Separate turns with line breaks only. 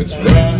It's right.